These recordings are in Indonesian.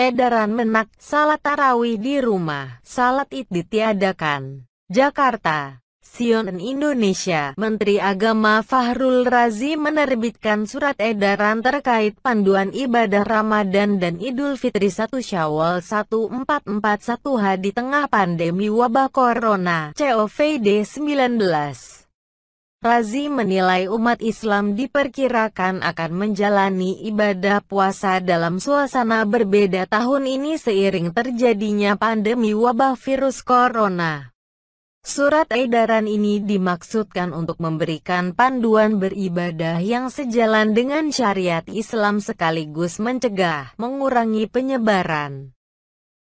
Edaran menak, salat tarawih di rumah, salat id ditiadakan. Jakarta, Sion Indonesia, Menteri Agama Fahrul Razi menerbitkan surat edaran terkait panduan ibadah Ramadan dan Idul Fitri 1 Syawal 1441H di tengah pandemi wabah Corona, COVID-19. Razi menilai umat Islam diperkirakan akan menjalani ibadah puasa dalam suasana berbeda tahun ini seiring terjadinya pandemi wabah virus corona. Surat edaran ini dimaksudkan untuk memberikan panduan beribadah yang sejalan dengan syariat Islam sekaligus mencegah, mengurangi penyebaran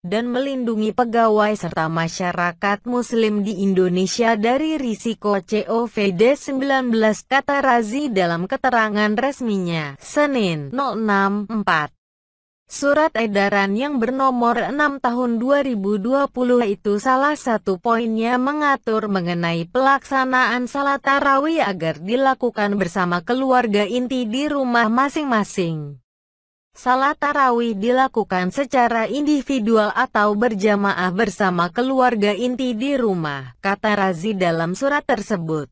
dan melindungi pegawai serta masyarakat muslim di Indonesia dari risiko COVID-19 kata Razi dalam keterangan resminya, Senin 064. Surat edaran yang bernomor 6 tahun 2020 itu salah satu poinnya mengatur mengenai pelaksanaan salat tarawih agar dilakukan bersama keluarga inti di rumah masing-masing. Salat tarawih dilakukan secara individual atau berjamaah bersama keluarga inti di rumah, kata Razi dalam surat tersebut.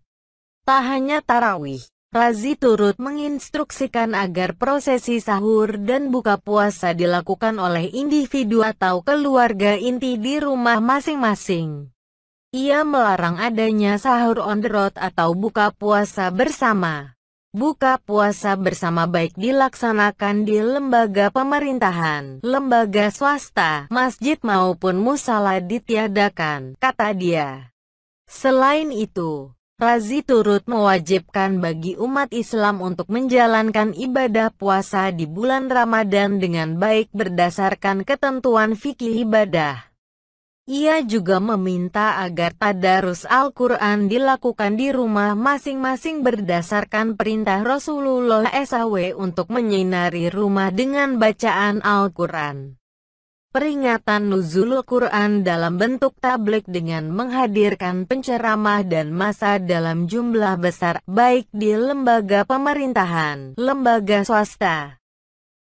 Tak hanya tarawih, Razi turut menginstruksikan agar prosesi sahur dan buka puasa dilakukan oleh individu atau keluarga inti di rumah masing-masing. Ia melarang adanya sahur on the road atau buka puasa bersama. Buka puasa bersama baik dilaksanakan di lembaga pemerintahan, lembaga swasta, masjid maupun musala ditiadakan, kata dia. Selain itu, Razi turut mewajibkan bagi umat Islam untuk menjalankan ibadah puasa di bulan Ramadan dengan baik berdasarkan ketentuan fikih ibadah. Ia juga meminta agar tadarus Al-Quran dilakukan di rumah masing-masing berdasarkan perintah Rasulullah SAW untuk menyinari rumah dengan bacaan Al-Quran. Peringatan Nuzul Quran dalam bentuk tablik dengan menghadirkan penceramah dan masa dalam jumlah besar, baik di lembaga pemerintahan, lembaga swasta,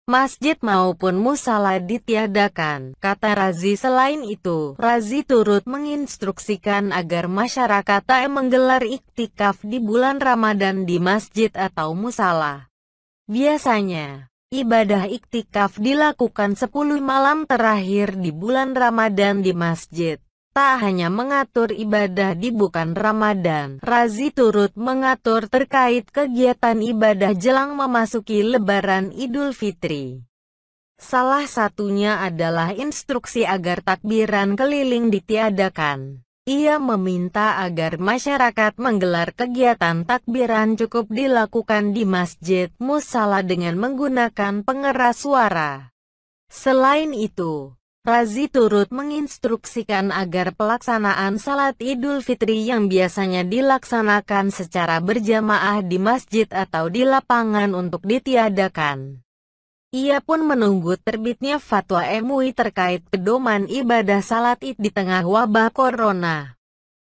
masjid maupun musala ditiadakan, kata Razi. Selain itu, Razi turut menginstruksikan agar masyarakat tak menggelar iktikaf di bulan Ramadan di masjid atau musala. Biasanya, ibadah iktikaf dilakukan 10 malam terakhir di bulan Ramadan di masjid tak hanya mengatur ibadah di bukan Ramadan, Razi turut mengatur terkait kegiatan ibadah jelang memasuki Lebaran Idul Fitri. Salah satunya adalah instruksi agar takbiran keliling ditiadakan. Ia meminta agar masyarakat menggelar kegiatan takbiran cukup dilakukan di masjid musala dengan menggunakan pengeras suara. Selain itu, Razi turut menginstruksikan agar pelaksanaan salat idul fitri yang biasanya dilaksanakan secara berjamaah di masjid atau di lapangan untuk ditiadakan. Ia pun menunggu terbitnya fatwa MUI terkait pedoman ibadah salat id di tengah wabah corona.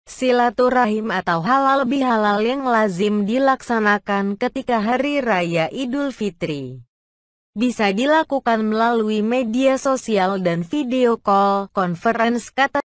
Silaturahim atau halal bihalal yang lazim dilaksanakan ketika hari raya idul fitri bisa dilakukan melalui media sosial dan video call, conference kata